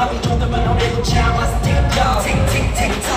love each other, but I'm child. I stick, y'all. Tick, tick, tick, tick.